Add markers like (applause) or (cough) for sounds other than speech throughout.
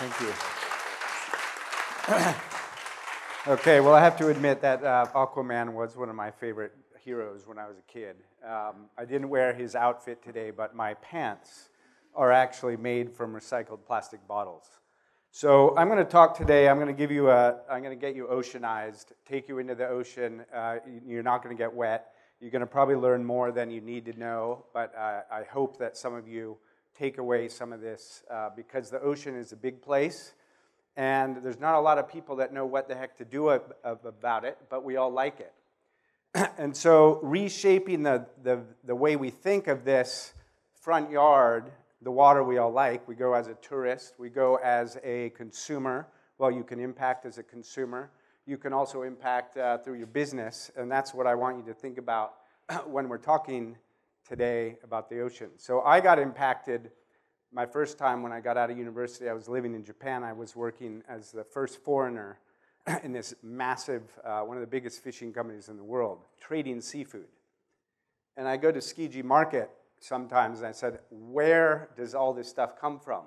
Thank you. (clears throat) okay, well, I have to admit that uh, Aquaman was one of my favorite heroes when I was a kid. Um, I didn't wear his outfit today, but my pants are actually made from recycled plastic bottles. So I'm going to talk today. I'm going to give you a. I'm going to get you oceanized, take you into the ocean. Uh, you're not going to get wet. You're going to probably learn more than you need to know, but uh, I hope that some of you take away some of this uh, because the ocean is a big place and there's not a lot of people that know what the heck to do about it, but we all like it. (clears throat) and so, reshaping the, the, the way we think of this front yard, the water we all like, we go as a tourist, we go as a consumer. Well, you can impact as a consumer. You can also impact uh, through your business, and that's what I want you to think about (clears throat) when we're talking today about the ocean. So I got impacted my first time when I got out of university. I was living in Japan. I was working as the first foreigner (clears throat) in this massive, uh, one of the biggest fishing companies in the world, trading seafood. And I go to Tsukiji Market sometimes and I said, Where does all this stuff come from?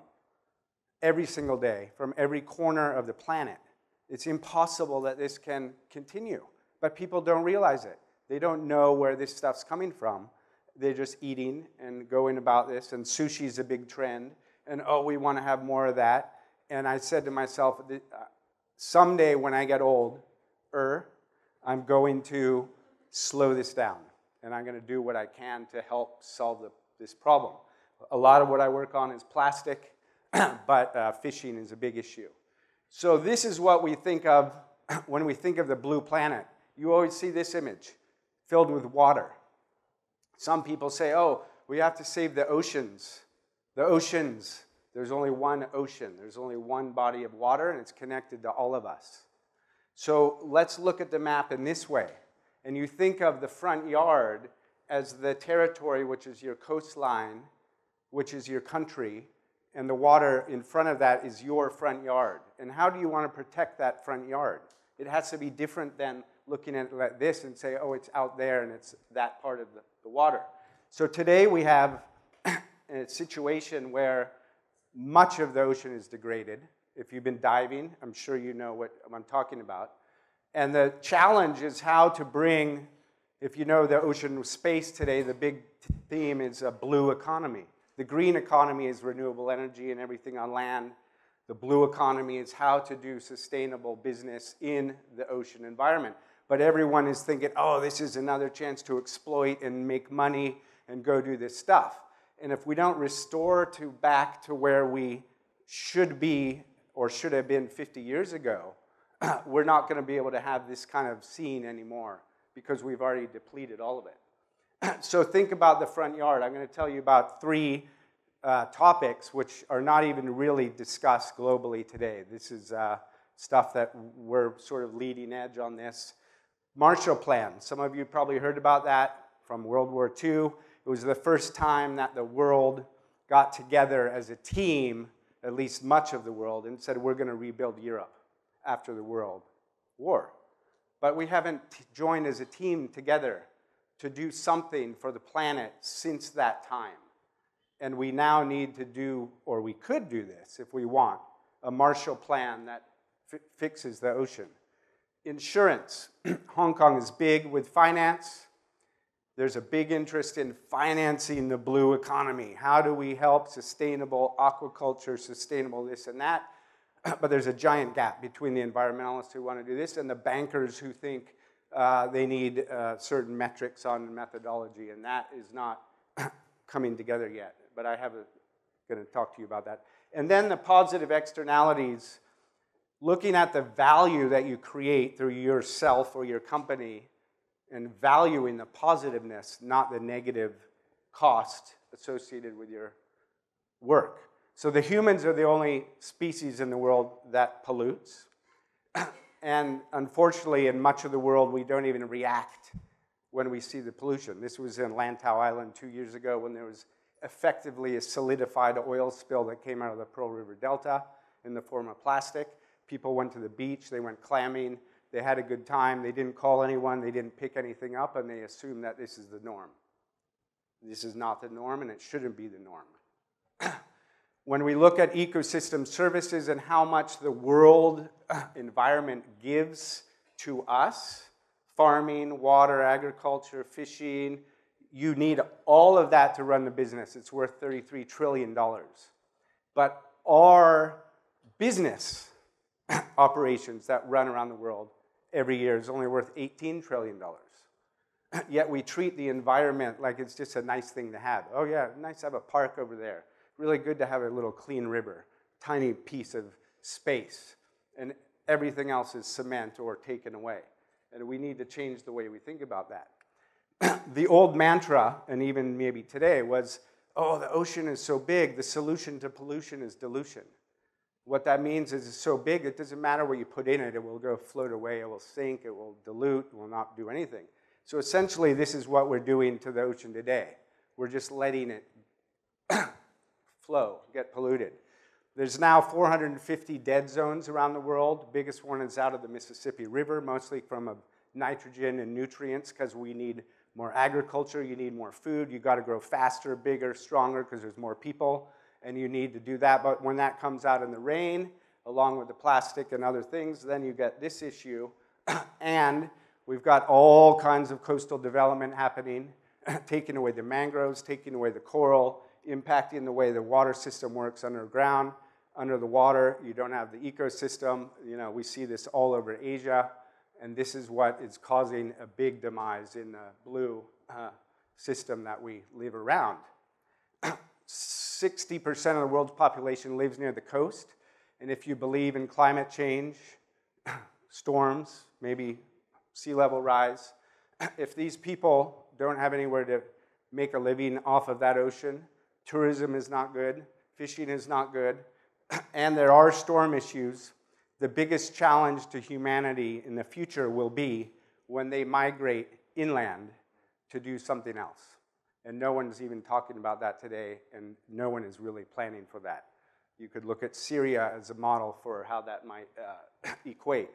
Every single day, from every corner of the planet. It's impossible that this can continue. But people don't realize it. They don't know where this stuff's coming from they're just eating and going about this, and sushi is a big trend, and oh, we want to have more of that. And I said to myself, uh, someday when I get old, er, I'm going to slow this down, and I'm going to do what I can to help solve the, this problem. A lot of what I work on is plastic, (clears throat) but uh, fishing is a big issue. So, this is what we think of (clears throat) when we think of the blue planet. You always see this image filled with water. Some people say, oh, we have to save the oceans. The oceans. There's only one ocean, there's only one body of water, and it's connected to all of us. So let's look at the map in this way. And you think of the front yard as the territory, which is your coastline, which is your country, and the water in front of that is your front yard. And how do you want to protect that front yard? It has to be different than looking at it like this and say, oh, it's out there and it's that part of the the water. So today we have (clears throat) a situation where much of the ocean is degraded. If you've been diving, I'm sure you know what I'm talking about. And the challenge is how to bring, if you know the ocean space today, the big theme is a blue economy. The green economy is renewable energy and everything on land. The blue economy is how to do sustainable business in the ocean environment but everyone is thinking, oh, this is another chance to exploit and make money and go do this stuff. And if we don't restore to back to where we should be or should have been 50 years ago, (clears throat) we're not going to be able to have this kind of scene anymore because we've already depleted all of it. (clears throat) so think about the front yard. I'm going to tell you about three uh, topics which are not even really discussed globally today. This is uh, stuff that we're sort of leading edge on this. Marshall Plan. Some of you probably heard about that from World War II. It was the first time that the world got together as a team, at least much of the world, and said, We're going to rebuild Europe after the World War. But we haven't joined as a team together to do something for the planet since that time. And we now need to do, or we could do this if we want, a Marshall Plan that fixes the ocean insurance. (clears throat) Hong Kong is big with finance. There's a big interest in financing the blue economy. How do we help sustainable aquaculture, sustainable this and that? (clears throat) But there's a giant gap between the environmentalists who want to do this and the bankers who think uh, they need uh, certain metrics on methodology, and that is not (clears throat) coming together yet. But I have going to talk to you about that. And then the positive externalities looking at the value that you create through yourself or your company and valuing the positiveness, not the negative cost associated with your work. So the humans are the only species in the world that pollutes. (coughs) and unfortunately, in much of the world, we don't even react when we see the pollution. This was in Lantau Island two years ago when there was effectively a solidified oil spill that came out of the Pearl River Delta in the form of plastic. People went to the beach, they went clamming, they had a good time, they didn't call anyone, they didn't pick anything up, and they assumed that this is the norm. This is not the norm, and it shouldn't be the norm. (clears throat) when we look at ecosystem services and how much the world (clears throat) environment gives to us farming, water, agriculture, fishing you need all of that to run the business. It's worth $33 trillion. But our business (coughs) operations that run around the world every year is only worth $18 trillion. (coughs) Yet we treat the environment like it's just a nice thing to have. Oh, yeah, nice to have a park over there. Really good to have a little clean river, tiny piece of space. And everything else is cement or taken away. And we need to change the way we think about that. (coughs) the old mantra, and even maybe today, was oh, the ocean is so big, the solution to pollution is dilution. What that means is it's so big, it doesn't matter what you put in it, it will go float away, it will sink, it will dilute, it will not do anything. So essentially, this is what we're doing to the ocean today. We're just letting it (coughs) flow, get polluted. There's now 450 dead zones around the world. The biggest one is out of the Mississippi River, mostly from nitrogen and nutrients because we need more agriculture, you need more food, you got to grow faster, bigger, stronger because there's more people, and you need to do that. But when that comes out in the rain, along with the plastic and other things, then you get this issue. (clears throat) and we've got all kinds of coastal development happening, (clears throat) taking away the mangroves, taking away the coral, impacting the way the water system works underground. Under the water, you don't have the ecosystem. You know, we see this all over Asia and this is what is causing a big demise in the blue uh, system that we live around. 60% of the world's population lives near the coast, and if you believe in climate change, (coughs) storms, maybe sea level rise, (coughs) if these people don't have anywhere to make a living off of that ocean, tourism is not good, fishing is not good, (coughs) and there are storm issues the biggest challenge to humanity in the future will be when they migrate inland to do something else. And no one's even talking about that today, and no one is really planning for that. You could look at Syria as a model for how that might uh, (coughs) equate.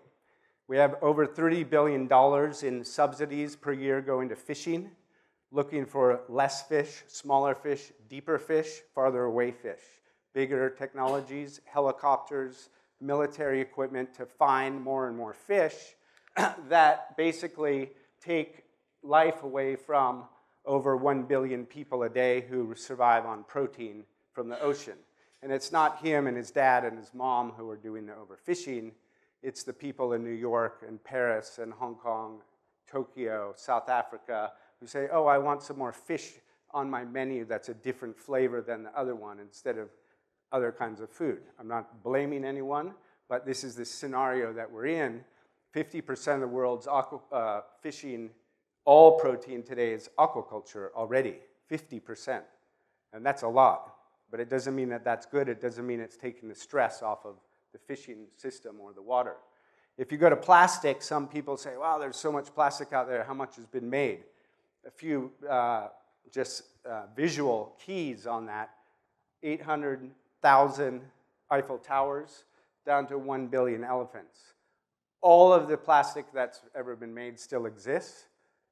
We have over $30 billion in subsidies per year going to fishing, looking for less fish, smaller fish, deeper fish, farther away fish, bigger technologies, helicopters, military equipment to find more and more fish (coughs) that basically take life away from over 1 billion people a day who survive on protein from the ocean. And it's not him and his dad and his mom who are doing the overfishing, it's the people in New York and Paris and Hong Kong, Tokyo, South Africa who say, oh, I want some more fish on my menu that's a different flavor than the other one instead of other kinds of food. I'm not blaming anyone, but this is the scenario that we're in. 50% of the world's aqua, uh, fishing, all protein today is aquaculture already, 50%. And that's a lot. But it doesn't mean that that's good. It doesn't mean it's taking the stress off of the fishing system or the water. If you go to plastic, some people say, wow, there's so much plastic out there. How much has been made? A few uh, just uh, visual keys on that 800,000 Eiffel Towers, down to 1 billion elephants. All of the plastic that's ever been made still exists,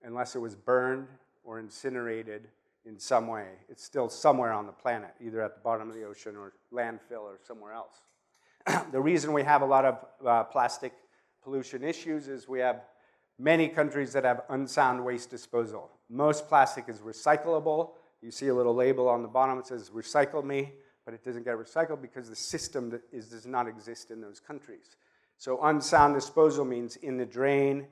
unless it was burned or incinerated in some way. It's still somewhere on the planet, either at the bottom of the ocean or landfill or somewhere else. (clears throat) the reason we have a lot of uh, plastic pollution issues is we have many countries that have unsound waste disposal. Most plastic is recyclable. You see a little label on the bottom that says, recycle me but it doesn't get recycled because the system is, does not exist in those countries. So unsound disposal means in the drain,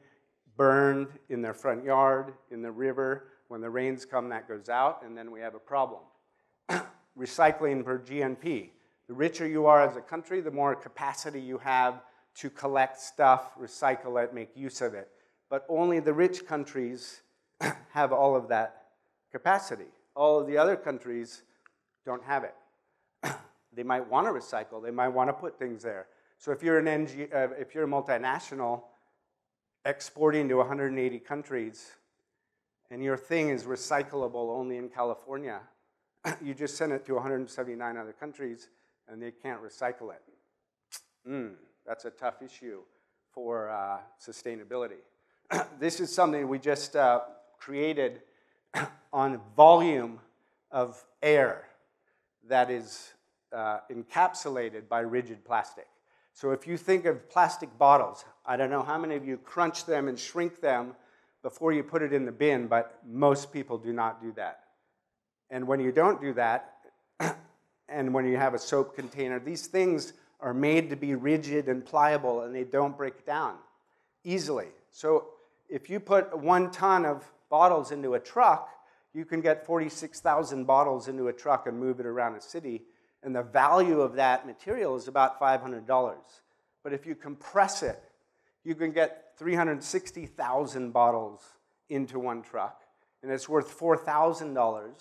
burned in their front yard, in the river. When the rains come, that goes out, and then we have a problem. (coughs) Recycling per GNP. The richer you are as a country, the more capacity you have to collect stuff, recycle it, make use of it. But only the rich countries (coughs) have all of that capacity. All of the other countries don't have it. (coughs) They might want to recycle. They might want to put things there. So if you're an NG, uh, if you're a multinational exporting to 180 countries, and your thing is recyclable only in California, (clears throat) you just send it to 179 other countries, and they can't recycle it. Mm, that's a tough issue for uh, sustainability. (clears throat) this is something we just uh, created (clears throat) on volume of air that is uh, encapsulated by rigid plastic. So if you think of plastic bottles, I don't know how many of you crunch them and shrink them before you put it in the bin, but most people do not do that. And when you don't do that, (clears throat) and when you have a soap container, these things are made to be rigid and pliable and they don't break down easily. So if you put one ton of bottles into a truck, you can get 46,000 bottles into a truck and move it around a city. And the value of that material is about $500. But if you compress it, you can get 360,000 bottles into one truck, and it's worth $4,000.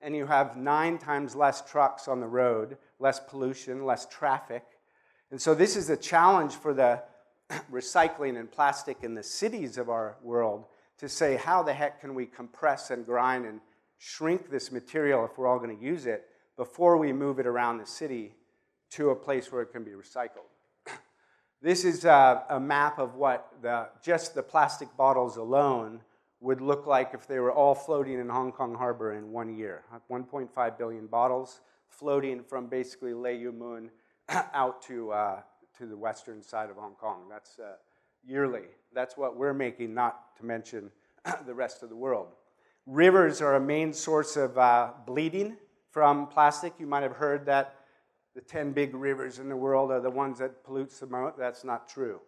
And you have nine times less trucks on the road, less pollution, less traffic. And so, this is a challenge for the (clears throat) recycling and plastic in the cities of our world to say, how the heck can we compress and grind and shrink this material if we're all going to use it before we move it around the city to a place where it can be recycled? (coughs) this is a, a map of what the, just the plastic bottles alone would look like if they were all floating in Hong Kong harbor in one year. 1.5 billion bottles floating from basically Lei Yue Mun (coughs) out to uh, to the western side of Hong Kong. That's uh, yearly. That's what we're making, not to mention (coughs) the rest of the world. Rivers are a main source of uh, bleeding from plastic. You might have heard that the 10 big rivers in the world are the ones that pollute the most. That's not true.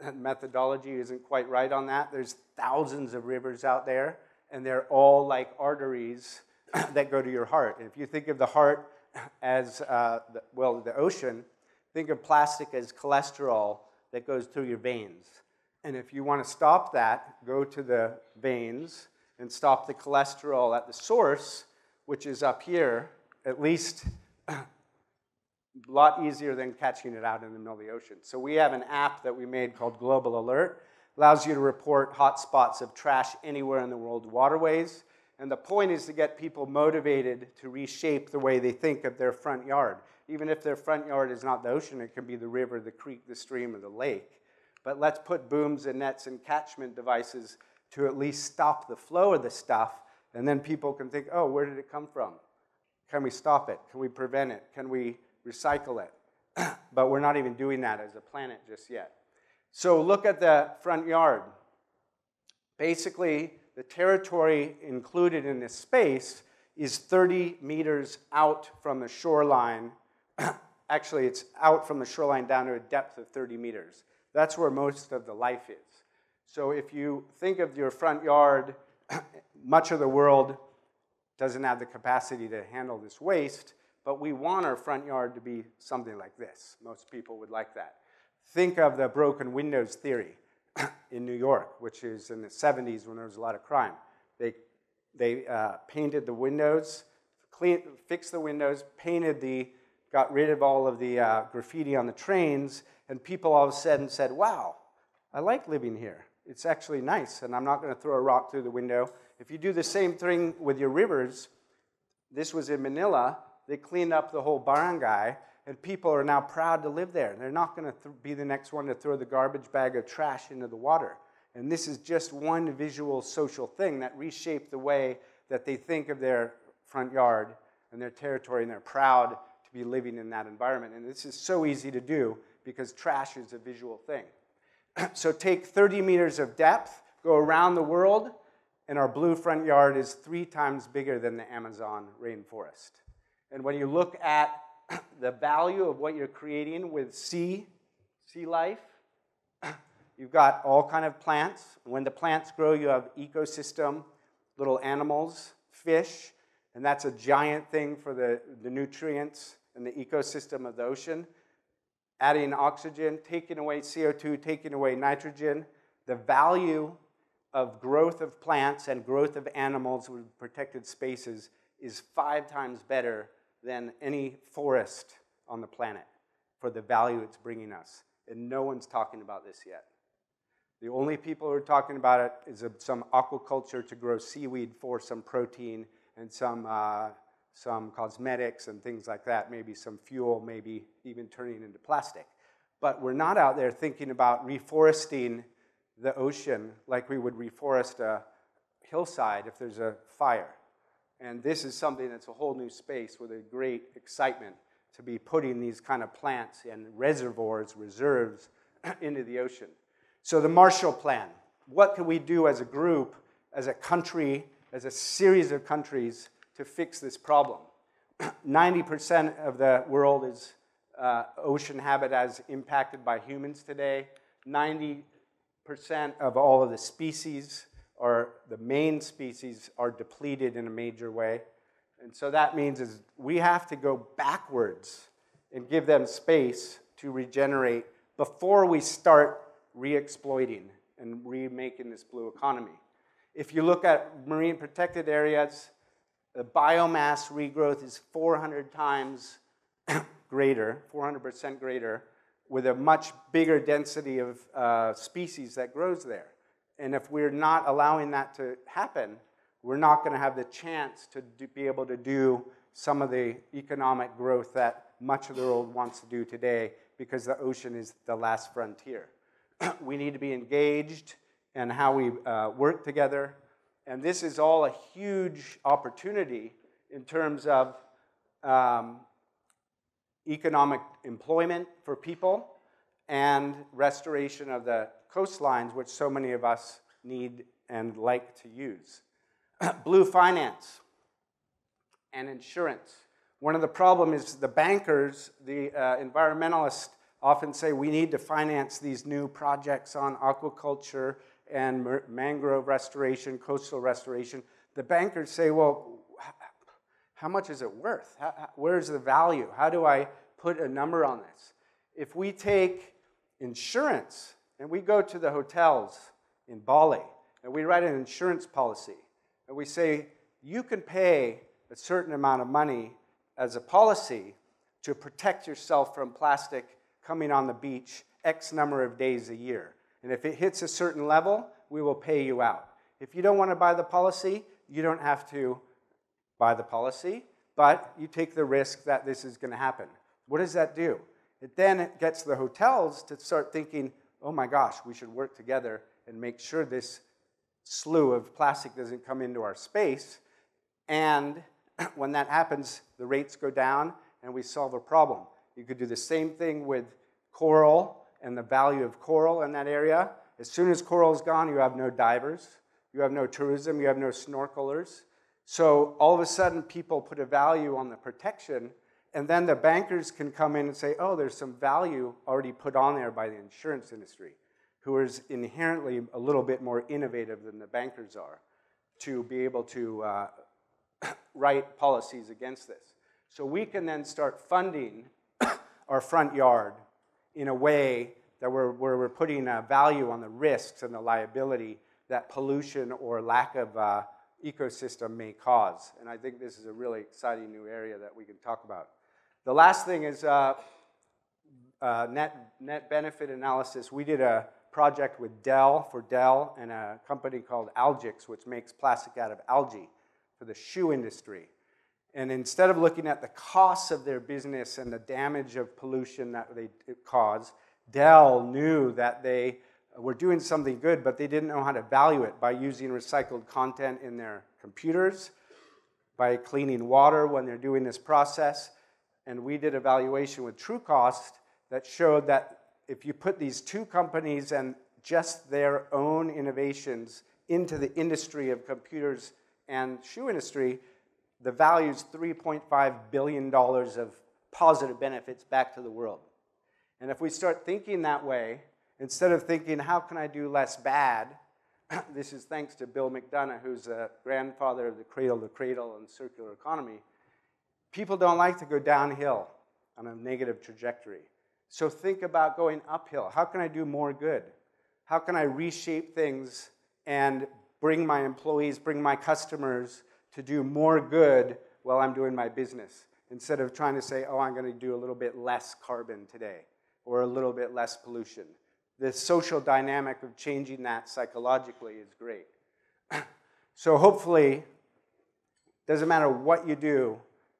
That methodology isn't quite right on that. There's thousands of rivers out there, and they're all like arteries (clears throat) that go to your heart. And if you think of the heart as, uh, the, well, the ocean, Think of plastic as cholesterol that goes through your veins. And if you want to stop that, go to the veins and stop the cholesterol at the source, which is up here, at least a (clears throat) lot easier than catching it out in the middle of the ocean. So we have an app that we made called Global Alert. Allows you to report hotspots of trash anywhere in the world waterways. And the point is to get people motivated to reshape the way they think of their front yard. Even if their front yard is not the ocean, it can be the river, the creek, the stream, or the lake. But let's put booms and nets and catchment devices to at least stop the flow of the stuff, and then people can think, oh, where did it come from? Can we stop it? Can we prevent it? Can we recycle it? (clears throat) but we're not even doing that as a planet just yet. So look at the front yard. Basically, the territory included in this space is 30 meters out from the shoreline (clears throat) actually, it's out from the shoreline down to a depth of 30 meters. That's where most of the life is. So if you think of your front yard, (clears throat) much of the world doesn't have the capacity to handle this waste, but we want our front yard to be something like this. Most people would like that. Think of the broken windows theory (coughs) in New York, which is in the 70s when there was a lot of crime. They, they uh, painted the windows, clean, fixed the windows, painted the got rid of all of the uh, graffiti on the trains, and people all of a sudden said, Wow, I like living here. It's actually nice, and I'm not going to throw a rock through the window. If you do the same thing with your rivers, this was in Manila, they cleaned up the whole barangay, and people are now proud to live there. They're not going to th- be the next one to throw the garbage bag of trash into the water. And this is just one visual social thing that reshaped the way that they think of their front yard and their territory, and they're proud to be living in that environment. And this is so easy to do because trash is a visual thing. (clears throat) so take 30 meters of depth, go around the world, and our blue front yard is three times bigger than the Amazon rainforest. And when you look at (clears throat) the value of what you're creating with sea, sea life, (clears throat) you've got all kind of plants. When the plants grow, you have ecosystem, little animals, fish, and that's a giant thing for the, the nutrients and the ecosystem of the ocean, adding oxygen, taking away CO2, taking away nitrogen. The value of growth of plants and growth of animals with protected spaces is five times better than any forest on the planet for the value it's bringing us. And no one's talking about this yet. The only people who are talking about it is some aquaculture to grow seaweed for some protein and some uh, some cosmetics and things like that, maybe some fuel, maybe even turning into plastic. But we're not out there thinking about reforesting the ocean like we would reforest a hillside if there's a fire. And this is something that's a whole new space with a great excitement. to be putting these kind of plants and reservoirs, reserves (clears throat) into the ocean. So, the Marshall Plan what can we do as a group, as a country, as a series of countries to fix this problem? (clears throat) 90% of the world is uh, ocean habitat is impacted by humans today. 90% of all of the species, or the main species, are depleted in a major way. And so that means is we have to go backwards and give them space to regenerate before we start re-exploiting and remaking this blue economy. If you look at marine protected areas, the biomass regrowth is 400 times (coughs) greater, 400% greater, with a much bigger density of uh, species that grows there. And if we're not allowing that to happen, we're not going to have the chance to do, be able to do some of the economic growth that much of the world wants to do today because the ocean is the last frontier. (clears throat) we need to be engaged in how we uh, work together. And this is all a huge opportunity in terms of um, economic employment for people and restoration of the coastlines, which so many of us need and like to use. (clears throat) Blue finance and insurance. One of the problems is the bankers, the uh, environmentalists, often say we need to finance these new projects on aquaculture and mangrove restoration, coastal restoration. The bankers say, well, how much is it worth? How, where's the value? How do I put a number on this? If we take insurance and we go to the hotels in Bali and we write an insurance policy and we say, you can pay a certain amount of money as a policy to protect yourself from plastic coming on the beach X number of days a year. And if it hits a certain level, we will pay you out. If you don't want to buy the policy, you don't have to buy the policy, but you take the risk that this is going to happen. What does that do? It then gets the hotels to start thinking, oh my gosh, we should work together and make sure this slew of plastic doesn't come into our space. And (clears throat) when that happens, the rates go down and we solve a problem. You could do the same thing with coral and the value of coral in that area. As soon as coral is gone, you have no divers, you have no tourism, you have no snorkelers. So all of a sudden, people put a value on the protection, and then the bankers can come in and say, oh, there's some value already put on there by the insurance industry, who is inherently a little bit more innovative than the bankers are to be able to uh, (coughs) write policies against this. So we can then start funding (coughs) our front yard in a way that we're, where we're putting a value on the risks and the liability that pollution or lack of uh, ecosystem may cause. And I think this is a really exciting new area that we can talk about. The last thing is uh, uh, net, net benefit analysis. We did a project with Dell for Dell and a company called Algix, which makes plastic out of algae for the shoe industry. And instead of looking at the costs of their business and the damage of pollution that they cause, Dell knew that they were doing something good, but they didn't know how to value it by using recycled content in their computers, by cleaning water when they're doing this process. And we did evaluation with Trucost that showed that if you put these two companies and just their own innovations into the industry of computers and shoe industry, the value is $3.5 billion of positive benefits back to the world. And if we start thinking that way, instead of thinking, how can I do less bad, (clears throat) this is thanks to Bill McDonough, who's the grandfather of the cradle to cradle and circular economy. People don't like to go downhill on a negative trajectory. So think about going uphill. How can I do more good? How can I reshape things and bring my employees, bring my customers to do more good while I'm doing my business instead of trying to say, oh, I'm going to do a little bit less carbon today or a little bit less pollution. The social dynamic of changing that psychologically is great. (clears throat) so hopefully, doesn't matter what you do,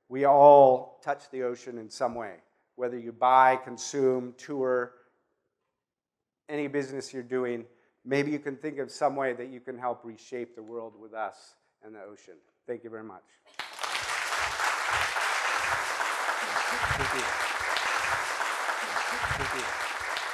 we all touch the ocean in some way. Whether you buy, consume, tour, any business you're doing, maybe you can think of some way that you can help reshape the world with us and the ocean. Thank you very much.